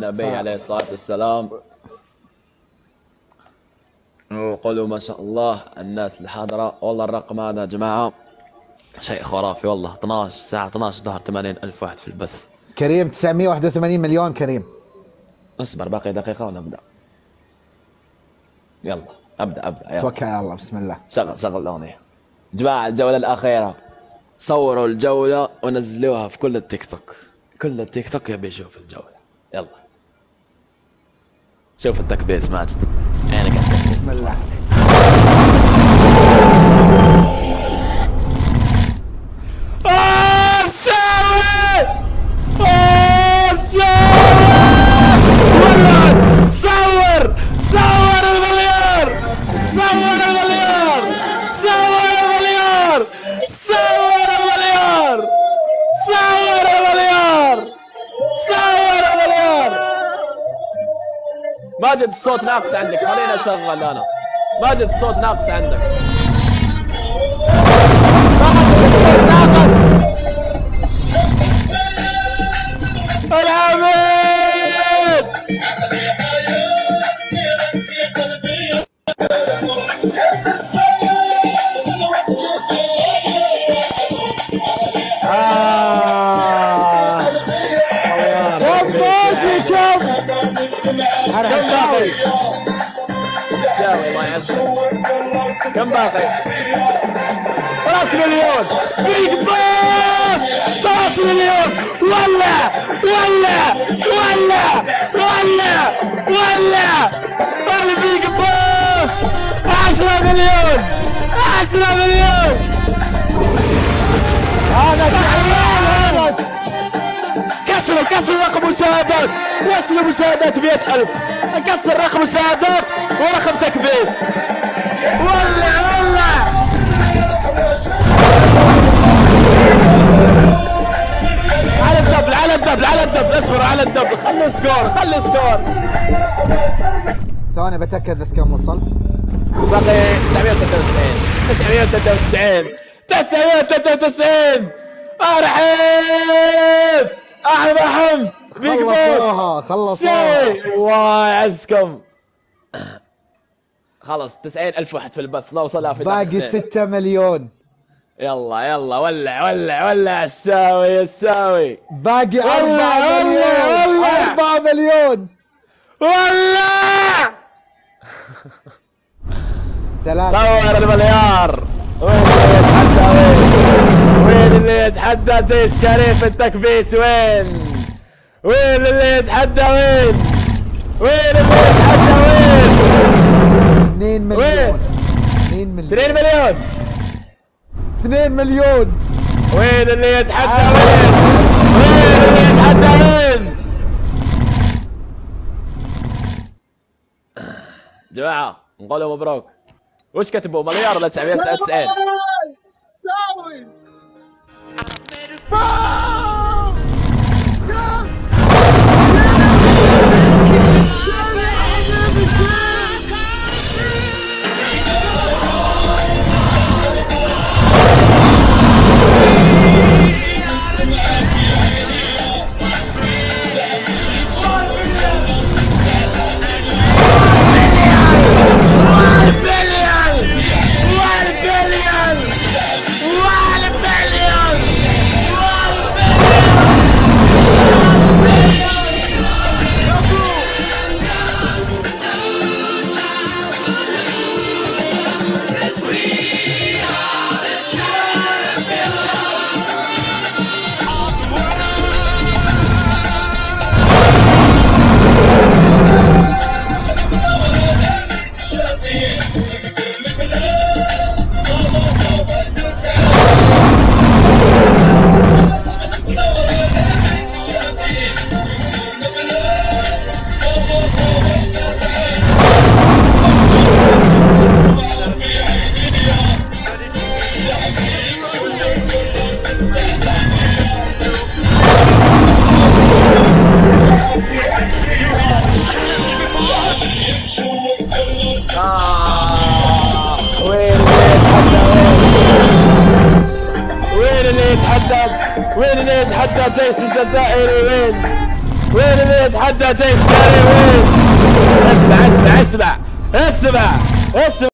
النبي عليه الصلاة والسلام. وقولوا ما شاء الله الناس الحاضرة. والله الرقم هذا يا جماعة. شيء خرافي والله 12 الساعة 12 ظهر 80 ألف واحد في البث. كريم 981 مليون كريم. اصبر باقي دقيقة ونبدأ يلا أبدأ أبدأ يلا. توكل على الله بسم الله. شغل شغل الأغنية. جماعة الجولة الأخيرة. صوروا الجولة ونزلوها في كل التيك توك. كل التيك توك يبي يشوف الجولة. يلا. شوف التكبيس ماجد عينك بسم الله ماجد الصوت ناقص عندك خليني أشغل أنا. ماجد الصوت ناقص عندك. ماجد الصوت ناقص. العميد كم باقي؟ ثلاث مليون. big boss ثلاث مليون. ولا ولا ولا ولا ولا. ال big boss 10 مليون. 10 مليون. هذا تعبان كسروا كسروا رقم مشاهدات وصلوا مشاهدات 100000 كسر رقم مشاهدات ورقم تكبيس. ال double على ال double على ال double. اصبر على ال double. خلي score خلي score ثواني بتأكد بس كم وصل؟ باقي 993 993 993 أرحب. احمد أحمد. بيج بوس. خلصوها خلصوها. الله يعزكم خلص 90 ألف واحد في البث. نوصلها في باقي دقيقتين. 6 مليون. يلا يلا ولع ولع ولع الساوي الساوي. باقي 4 والله، مليون. والله. 4 مليون. ولع! صور المليار. وين اللي يتحدى؟ وين؟ وين اللي يتحدى؟ جيش كريم في التكبيس وين؟ وين اللي يتحدى؟ وين؟ وين اللي يتحدى وين 2 مليون وين؟ 2 مليون 2 مليون 2 مليون. وين اللي يتحدى وين وين اللي يتحدى وين جماعة نقولوا مبروك. وش كتبوا؟ مليار ولا 999 آه Thank you. وين اللي يتحدى جيش الجزائري وين؟ وين اللي يتحدى جيش كاري وين؟ اسمع اسمع اسمع اسمع اسمع.